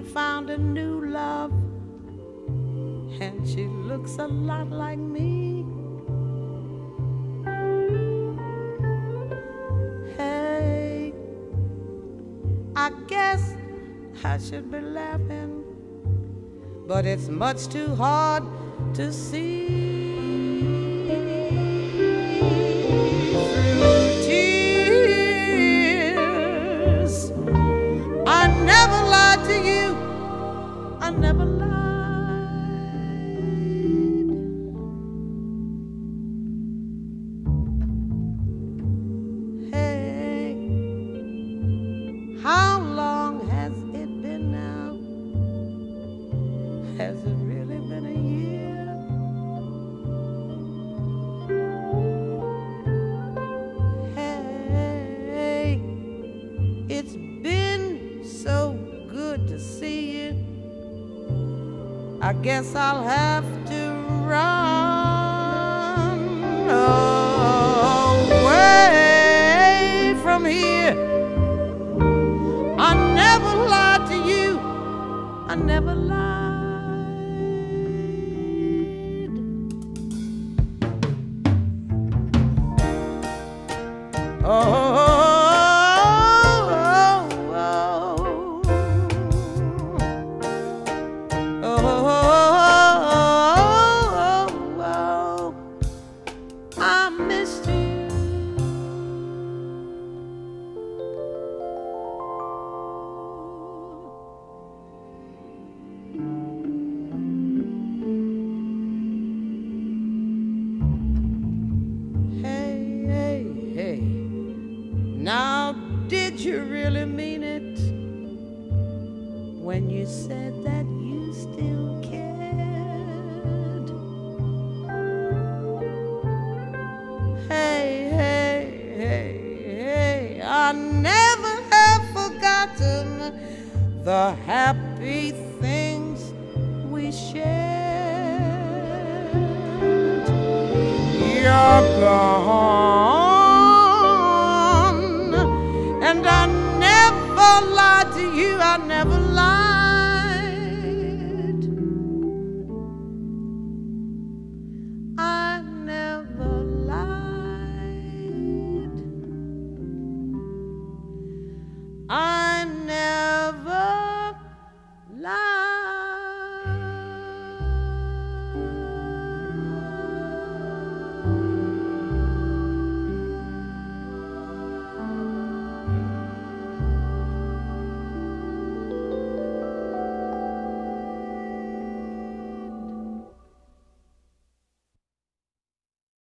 found a new love, and she looks a lot like me. Hey, I guess I should be laughing, but it's much too hard to see. Has it really been a year? Hey, it's been so good to see you. I guess I'll have to run away from here. I never lied to you. I never lied. Oh, you really mean it when you said that you still cared? Hey, hey, hey, hey. I never have forgotten the happy things we shared. I